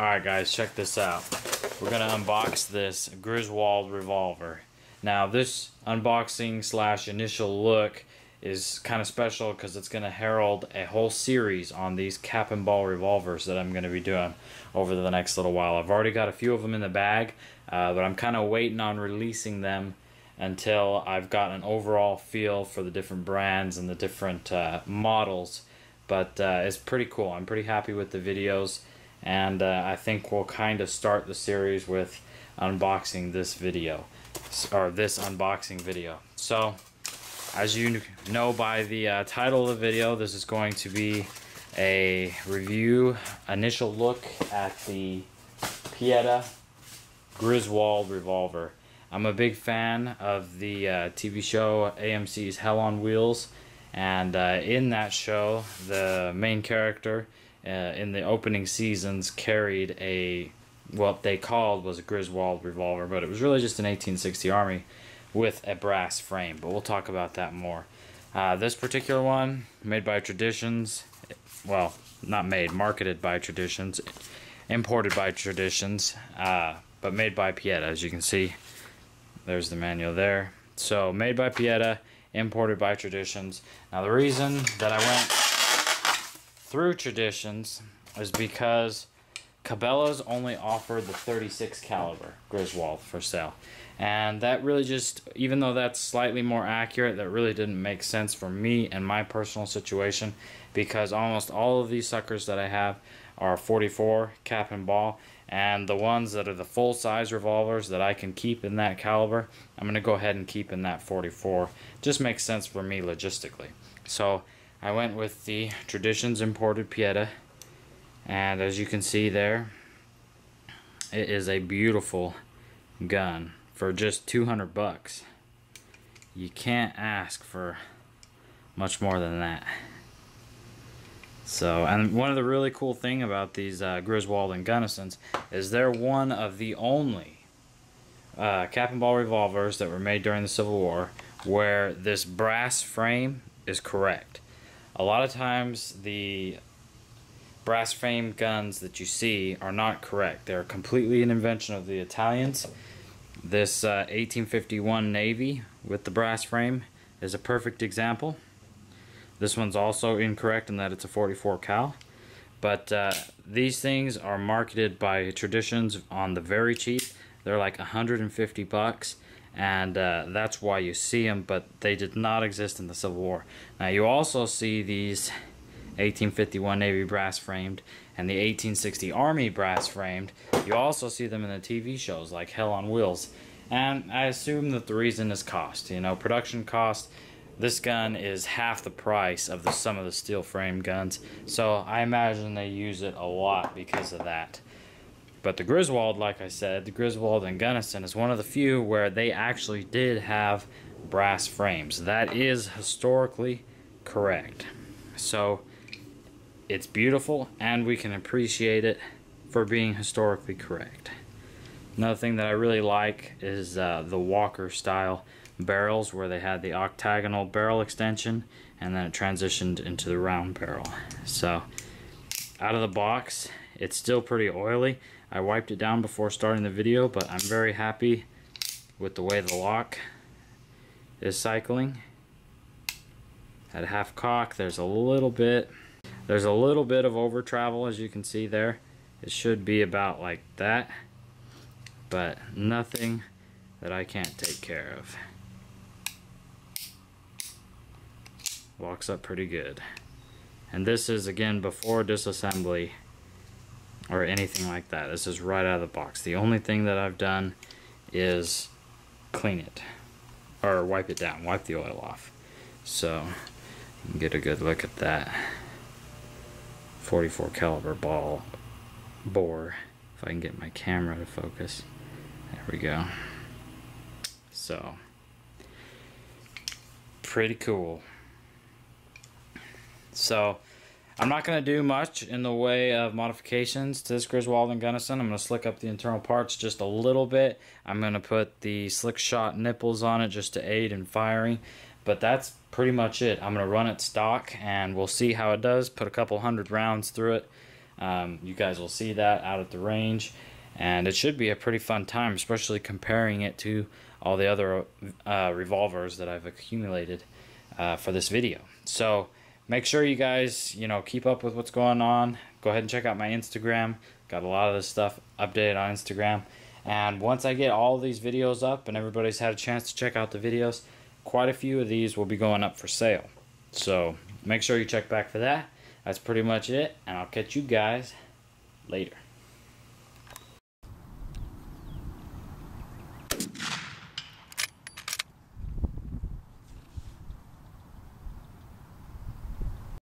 Alright guys, check this out. We're gonna unbox this Griswold revolver. Now this unboxing slash initial look is kind of special because it's gonna herald a whole series on these cap and ball revolvers that I'm gonna be doing over the next little while. I've already got a few of them in the bag, uh, but I'm kind of waiting on releasing them until I've got an overall feel for the different brands and the different uh, models. But uh, it's pretty cool. I'm pretty happy with the videos and uh, I think we'll kind of start the series with unboxing this video or this unboxing video. So as you know by the uh, title of the video this is going to be a review initial look at the Pietta Griswold revolver. I'm a big fan of the uh, TV show AMC's Hell on Wheels and uh, in that show the main character uh, in the opening seasons carried a what they called was a Griswold revolver, but it was really just an 1860 Army with a brass frame. But we'll talk about that more. Uh, this particular one, made by Traditions, well, not made, marketed by Traditions, imported by Traditions, uh, but made by Pietta, as you can see. There's the manual there. So, made by Pietta, imported by Traditions. Now, the reason that I went through traditions is because Cabela's only offered the 36 caliber Griswold for sale. And that really just, even though that's slightly more accurate, that really didn't make sense for me and my personal situation because almost all of these suckers that I have are 44 cap and ball. And the ones that are the full size revolvers that I can keep in that caliber I'm gonna go ahead and keep in that 44 just makes sense for me logistically. So I went with the Traditions Imported Pietta and as you can see there it is a beautiful gun for just 200 bucks. You can't ask for much more than that. So and one of the really cool thing about these uh, Griswold and Gunnisons is they're one of the only uh, cap and ball revolvers that were made during the Civil War where this brass frame is correct a lot of times the brass frame guns that you see are not correct. They're completely an invention of the Italians. This uh, 1851 Navy with the brass frame is a perfect example. This one's also incorrect in that it's a 44 cal. But uh, these things are marketed by Traditions on the very cheap. They're like 150 bucks and uh, that's why you see them but they did not exist in the Civil War. Now you also see these 1851 Navy brass framed and the 1860 Army brass framed. You also see them in the TV shows like Hell on Wheels. And I assume that the reason is cost you know production cost. This gun is half the price of the some of the steel frame guns so I imagine they use it a lot because of that but the Griswold, like I said, the Griswold and Gunnison is one of the few where they actually did have brass frames. That is historically correct. So it's beautiful and we can appreciate it for being historically correct. Another thing that I really like is uh, the Walker style barrels where they had the octagonal barrel extension and then it transitioned into the round barrel. So out of the box, it's still pretty oily. I wiped it down before starting the video, but I'm very happy with the way the lock is cycling. At half cock, there's a little bit, there's a little bit of over travel as you can see there. It should be about like that, but nothing that I can't take care of. Locks up pretty good. And this is again before disassembly or anything like that. This is right out of the box. The only thing that I've done is clean it or wipe it down, wipe the oil off. So you can get a good look at that 44 caliber ball bore. If I can get my camera to focus. There we go. So pretty cool. So I'm not going to do much in the way of modifications to this Griswold and Gunnison. I'm going to slick up the internal parts just a little bit. I'm going to put the slick shot nipples on it just to aid in firing. But that's pretty much it. I'm going to run it stock and we'll see how it does. Put a couple hundred rounds through it. Um, you guys will see that out at the range, and it should be a pretty fun time, especially comparing it to all the other uh, revolvers that I've accumulated uh, for this video. So make sure you guys, you know, keep up with what's going on. Go ahead and check out my Instagram. Got a lot of this stuff updated on Instagram. And once I get all these videos up and everybody's had a chance to check out the videos, quite a few of these will be going up for sale. So make sure you check back for that. That's pretty much it, and I'll catch you guys later.